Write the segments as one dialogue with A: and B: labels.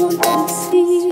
A: you can see.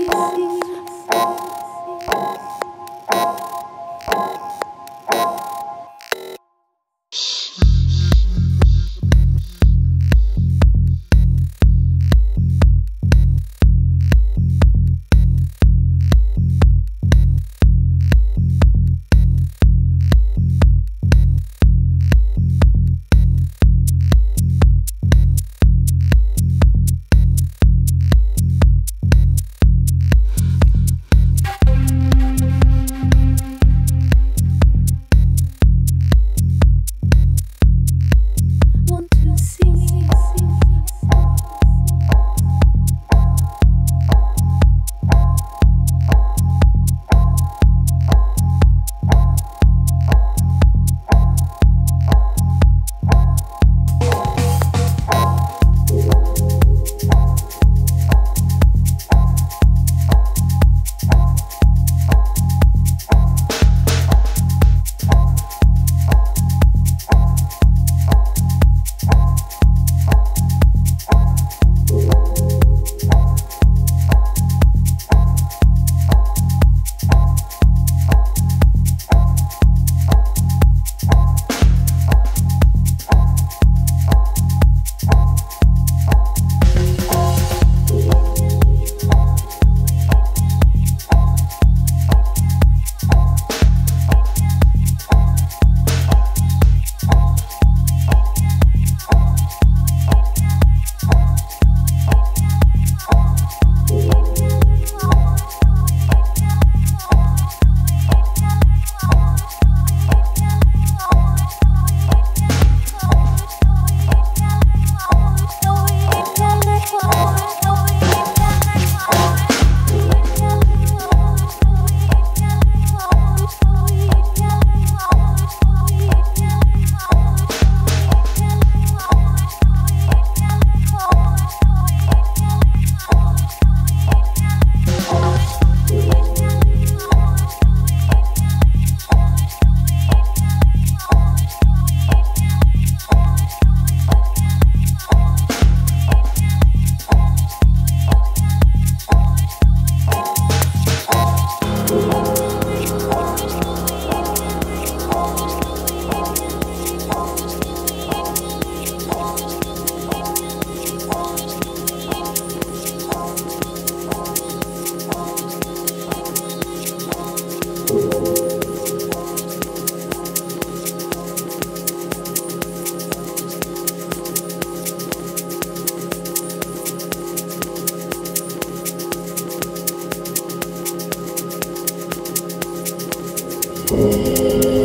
A: Thank.